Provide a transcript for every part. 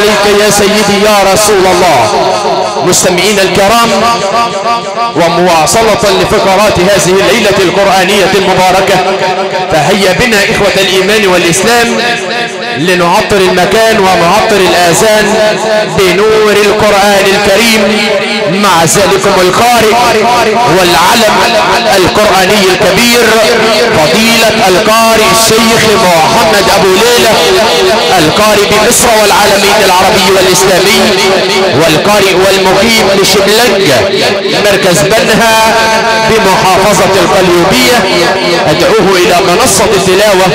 عليك يا سيدي يا رسول الله. مستمعين الكرام ومواصلة لفقرات هذه الليلة القرآنية المباركة فهيا بنا إخوة الإيمان والإسلام لنعطر المكان ونعطر الآذان بنور القرآن الكريم. مع ذلكم القارئ والعلم القرآني الكبير فضيلة القارئ الشيخ محمد أبو ليلى القارئ بمصر والعالمين العربي والإسلامي والقارئ والمقيم بشبلنجة مركز بنها بمحافظة القليوبية. أدعوه إلى منصة التلاوة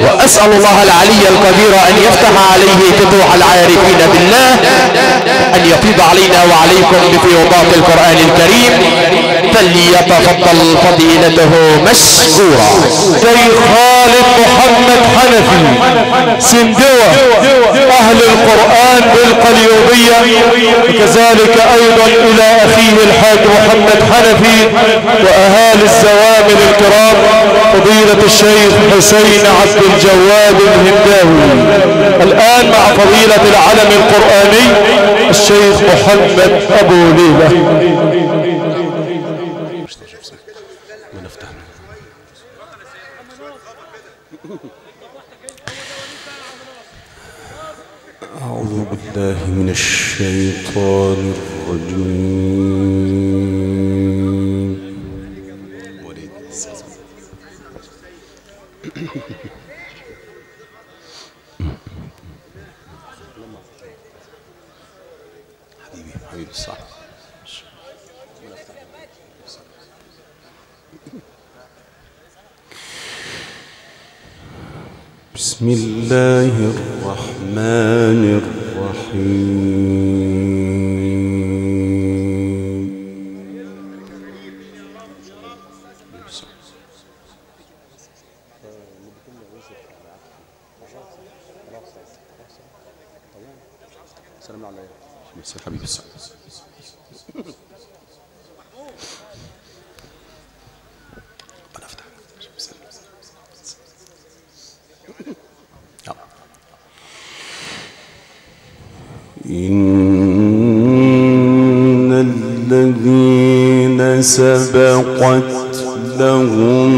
وأسأل الله العلي القدير أن يفتح عليه فتوح العارفين بالله أن يفيض علينا وعليكم بفيوضات القرآن الكريم فليتفضل فضيلته مشكورا خالد محمد حنفي سندوة أهل القرآن بالقليوبية وكذلك أيضا إلى أخيه الحاج محمد حنفي وأهالي الزوامل الكرام فضيلة الشيخ حسين عبد الجواد الهنداوي. الآن مع فضيلة العلم القرآني الشيخ محمد أبو ليلى. أعوذ بالله من الشيطان الرجيم. حبيبي حبيبي صح بسم الله الرحمن الرحيم. two. سبقت لهم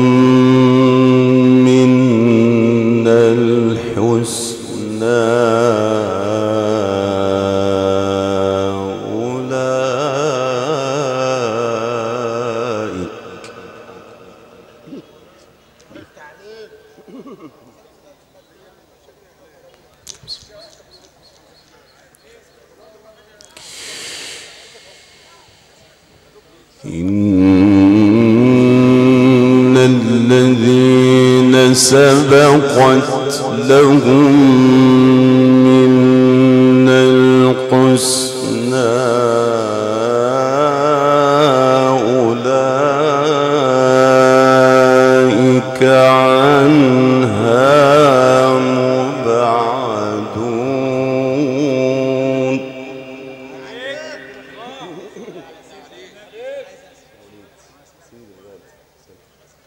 من الحسنى. سبقت لهم من الحسنى أولئك عنها مبعدون.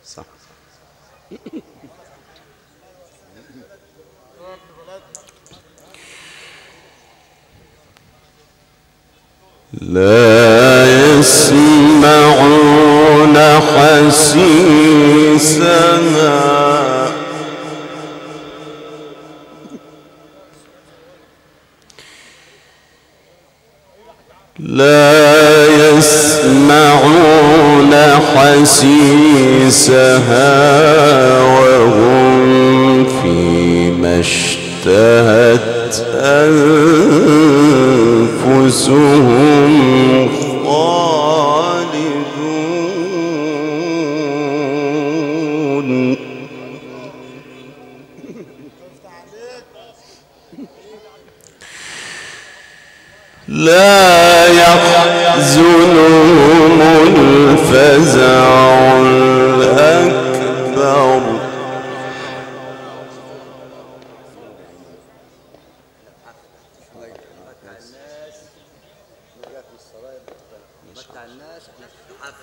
صح. لا لا يحزنهم الفزع الأكبر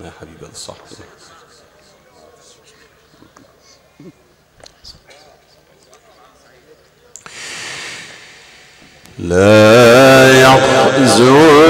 يا حبيبي هذا صح لا يحزنهم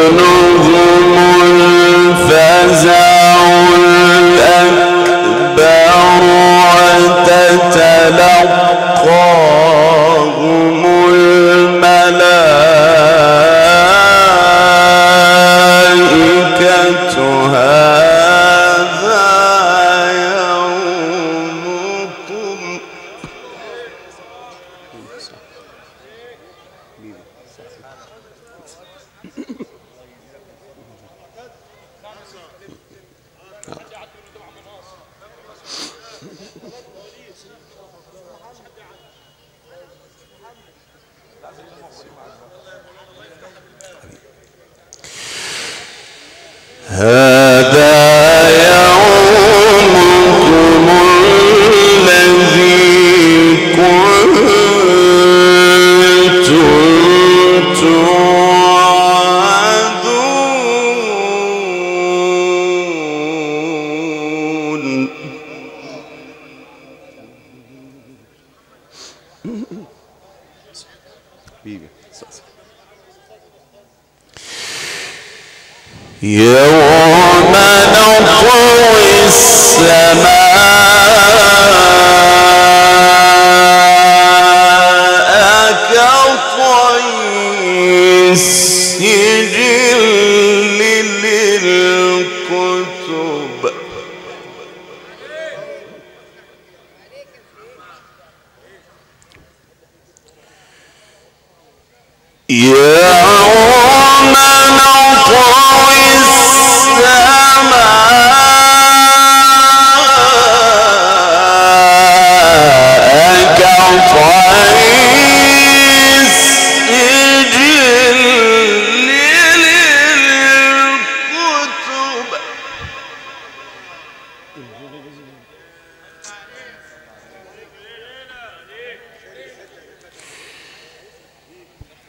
يوم نطوي السماء.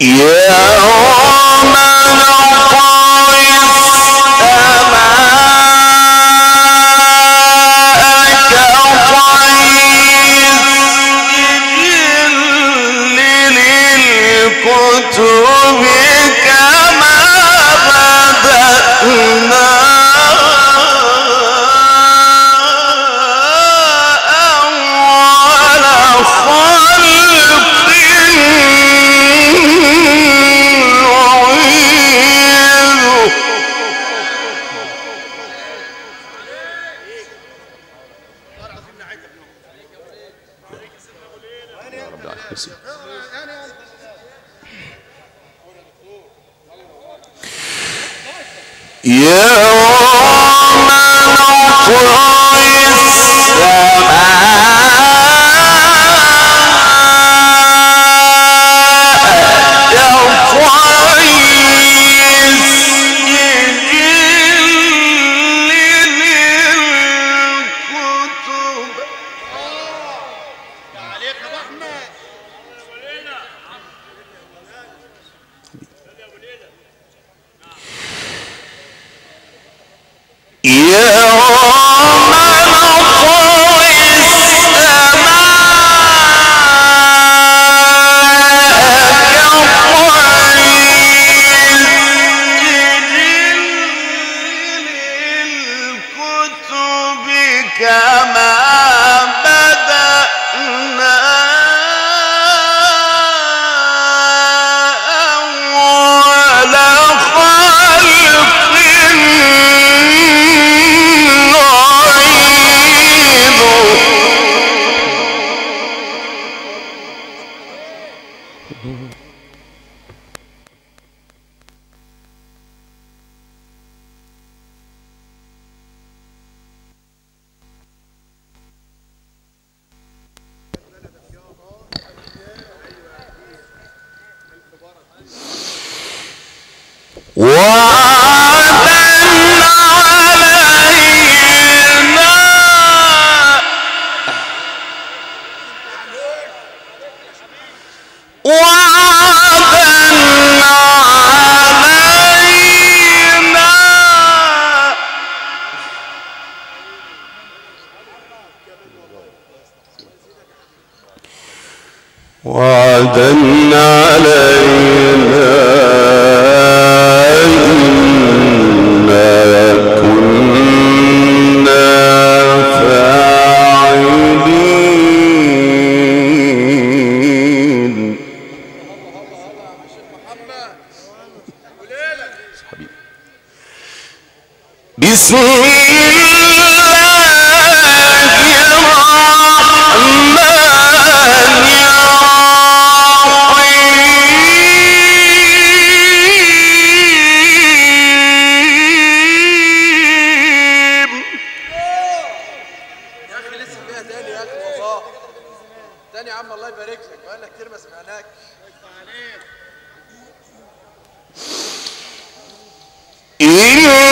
يوم وعدا علينا Mira.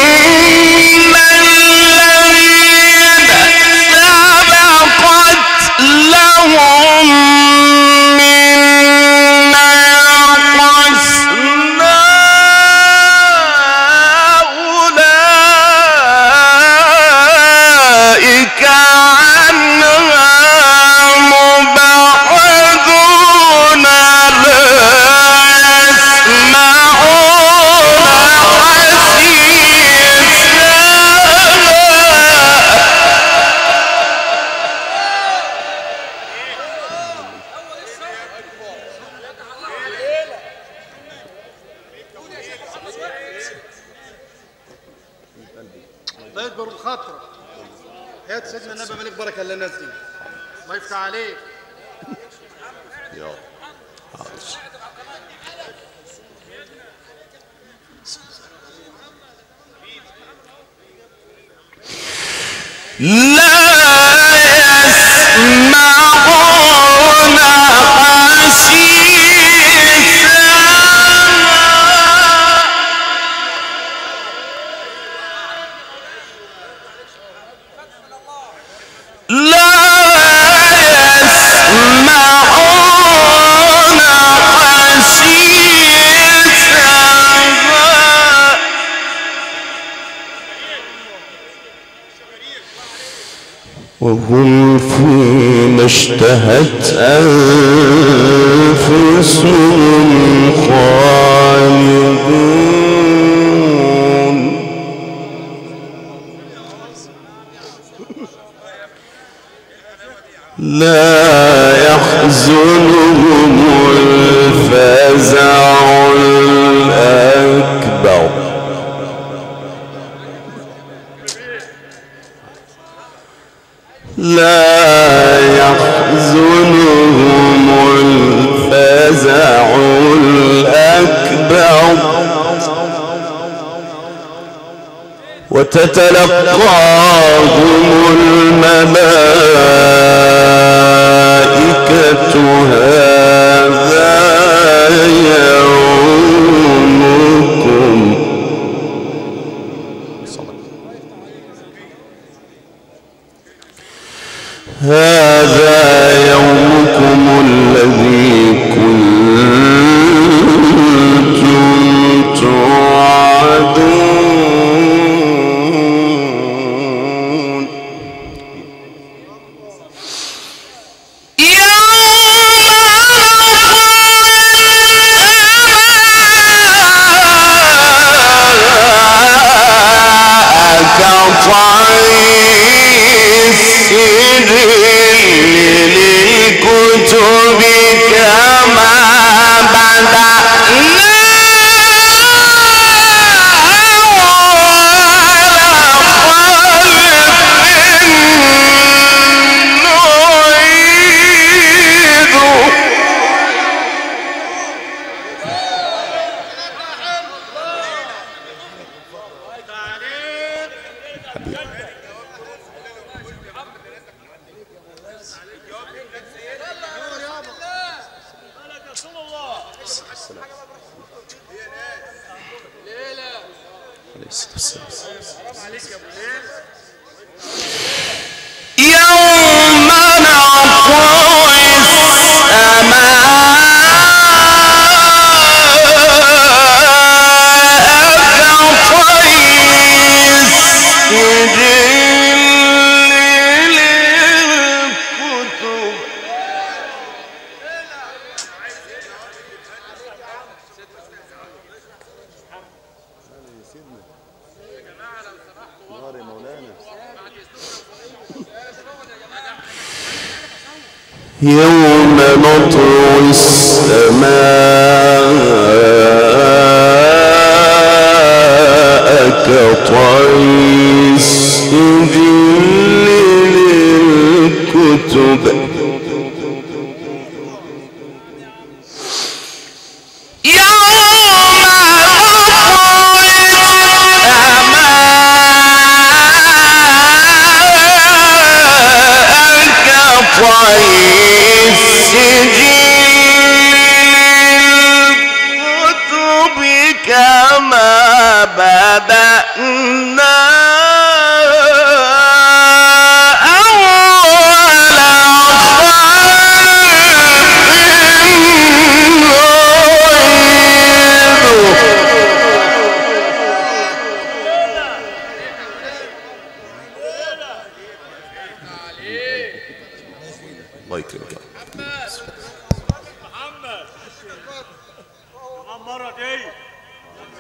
عليه لا يسمعون وهم فيما اشتهت أنفسهم خالدون. لا يحزن فتلقى الله يكرمك محمد محمد. دي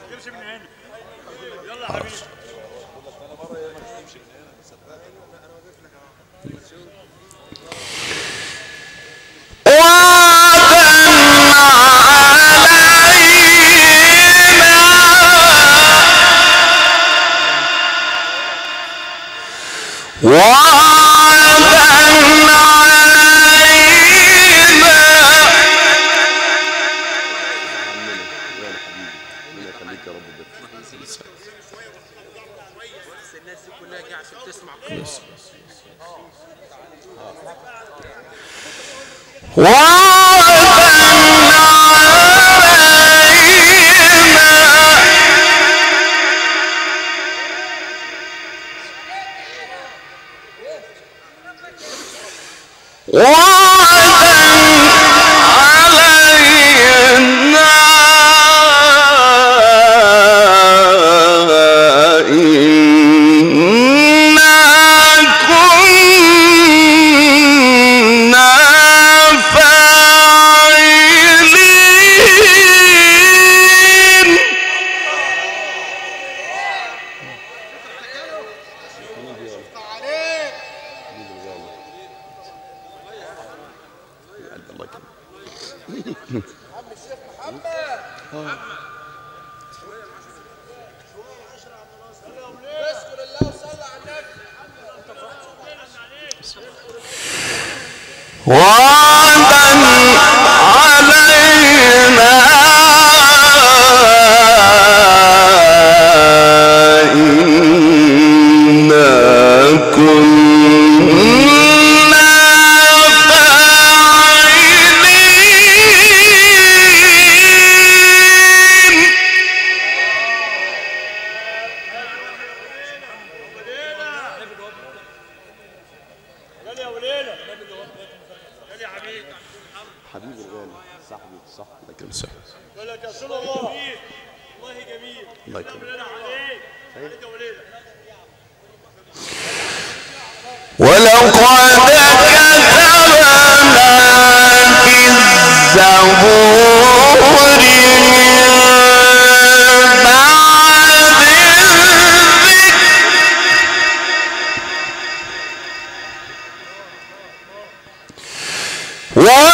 ما من هنا يلا يا حبيبي. أنا مره ما تمشي من هنا أنا لك اهو Wow! What?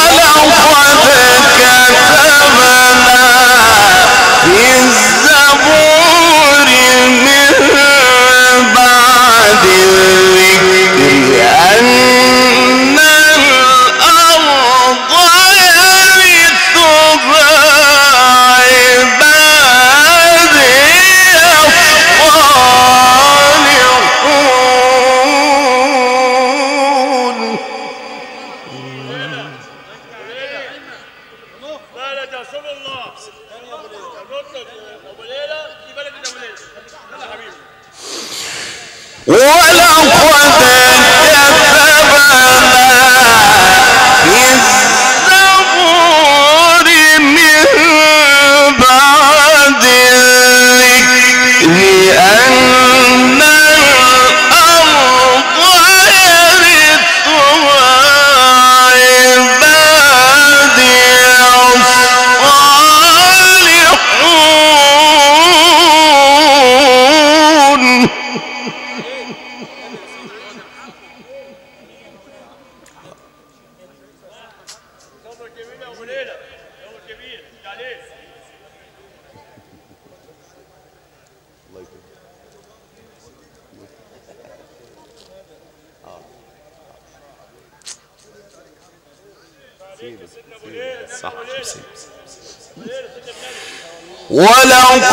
ولقد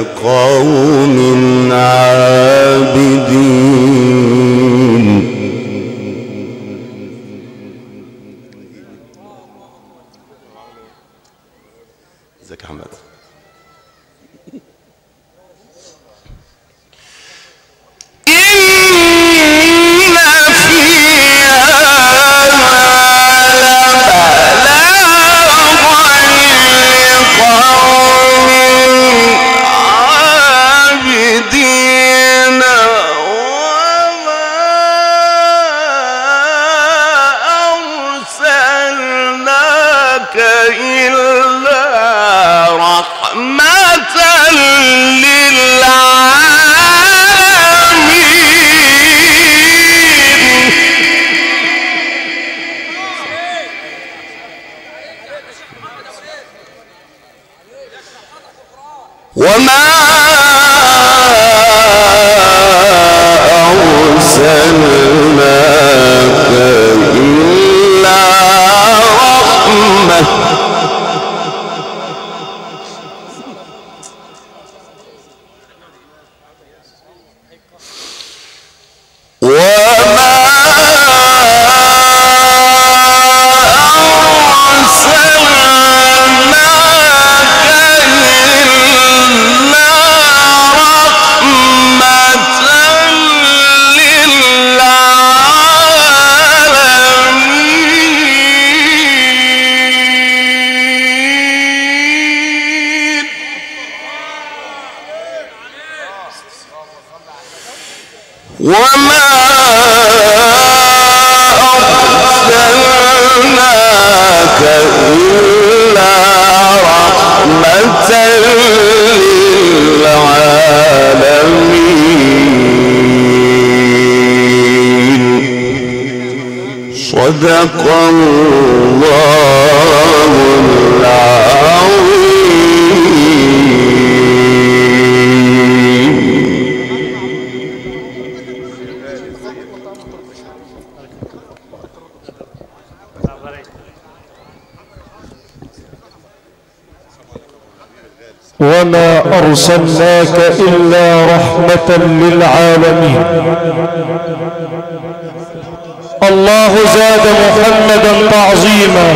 لقوم وما وما أرسلناك إلا رحمة للعالمين. صدق الله العظيم. أرسلناك إلا رحمة للعالمين. الله زاد محمدا تعظيما.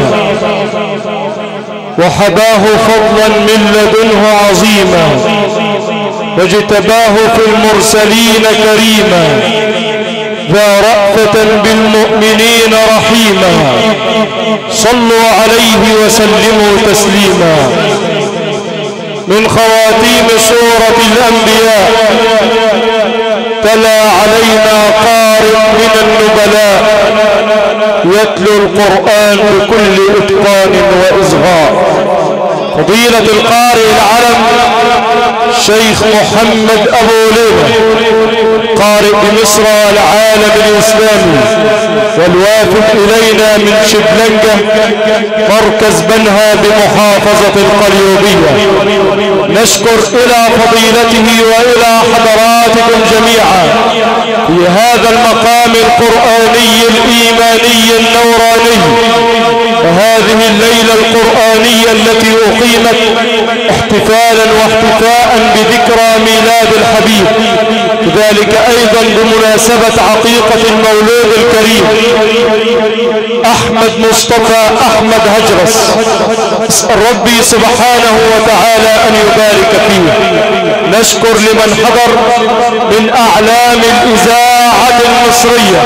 وحباه فضلا من لدنه عظيما. واجتباه في المرسلين كريما. ذا رأفة بالمؤمنين رحيما. صلوا عليه وسلموا تسليما. من خواتيم سورة الأنبياء. تلا علينا قارئ من النبلاء. يتلو القرآن بكل إتقان وإصغاء فضيلة القارئ العلم شيخ محمد أبو ليلى قارئ بمصر والعالم الإسلامي. والوافد إلينا من شبلنجة مركز بنها بمحافظة القليوبية. نشكر إلى فضيلته وإلى حضراتكم جميعا في هذا المقام القرآني الإيماني النوراني. وهذه الليلة القرآنية التي أقيمت احتفالا واحتفاء بذكرى ميلاد الحبيب. كذلك أيضا بمناسبة عقيقة المولود الكريم أحمد مصطفى أحمد هجرس. اسأل ربي سبحانه وتعالى أن يبارك فيه. نشكر لمن حضر من أعلام الإذاعة المصرية.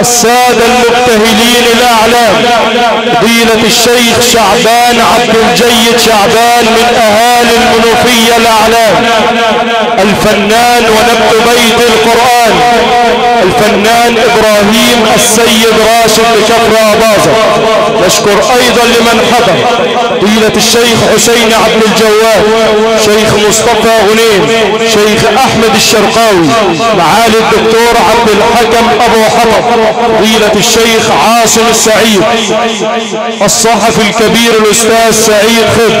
السادة المبتهلين الأعلام. فضيلة الشيخ شعبان عبد الجيد شعبان من أهالي المنوفية الأعلام. الفنان ونبت بيت القرآن. الفنان إبراهيم السيد راشد بكفر أباظة. نشكر أيضا لمن حضر. فضيلة الشيخ حسين عبد الجواد شيخ مصطفى غنيم شيخ أحمد الشرقاوي معالي الدكتور عبد الحكم أبو حطب. فضيلة الشيخ عاصم السعيد الصحفي الكبير الأستاذ سعيد خضر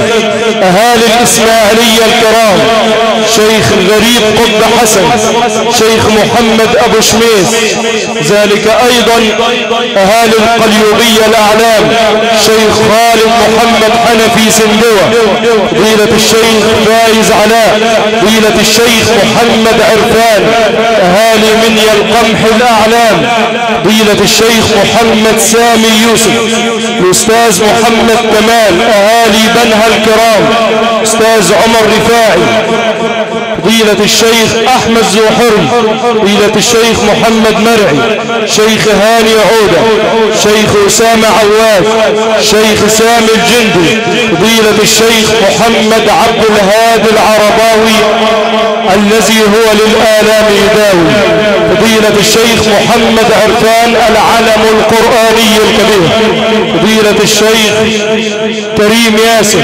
أهالي الإسماعيلية الكرام شيخ الغريب قطب حسن شيخ محمد أبو شميس ذلك أيضا أهالي القليوبية الأعلام شيخ خالد محمد حنفي سندوة فضيلة الشيخ فايز علاء فضيلة الشيخ محمد عرفان أهالي منيا القمح الأعلام. فضيلة الشيخ محمد سامي يوسف الأستاذ محمد كمال أهالي بنها الكرام أستاذ عمر رفاعي فضيلة الشيخ أحمد زوحري فضيلة الشيخ محمد مرعي شيخ هاني عودة شيخ أسامة عواد شيخ سامي الجندي فضيلة الشيخ محمد عبد الهادي العرباوي الذي هو للآلام يداوي فضيلة الشيخ محمد عرفان العلم القرآني الكبير. فضيلة الشيخ كريم ياسر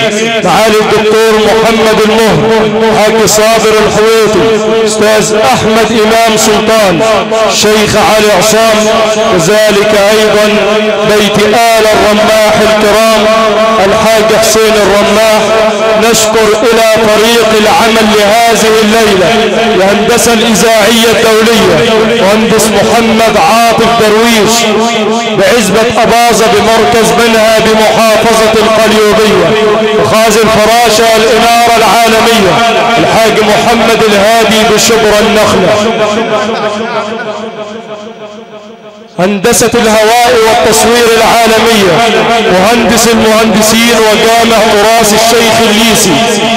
معالي الدكتور محمد المهر حاج صابر الحويطي أستاذ أحمد إمام سلطان شيخ علي عصام وذلك أيضا بيت آل الرماح الكرام الحاج حسين الرماح. نشكر إلى فريق العمل لهذه الليلة الهندسة الإذاعية الدولية مهندس محمد عاطف درويش بعزبة اباظة بمركز منها بمحافظة القليوبية وخازن فراشة الإنارة العالمية الحاج محمد الهادي بشبر النخلة. هندسة الهواء والتصوير العالمية مهندس المهندسين وجامع تراث الشيخ الليسي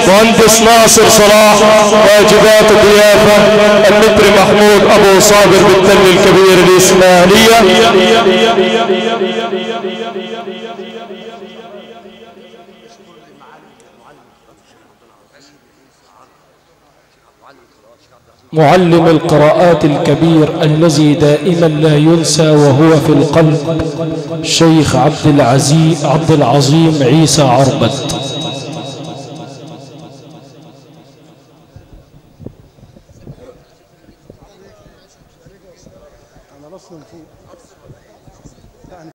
مهندس ناصر صلاح واجبات الضيافة المتر محمود أبو صابر بالتل الكبير الإسماعيلية. معلم القراءات الكبير الذي دائما لا ينسى وهو في القلب شيخ عبد العزيز عبد العظيم عيسى عربد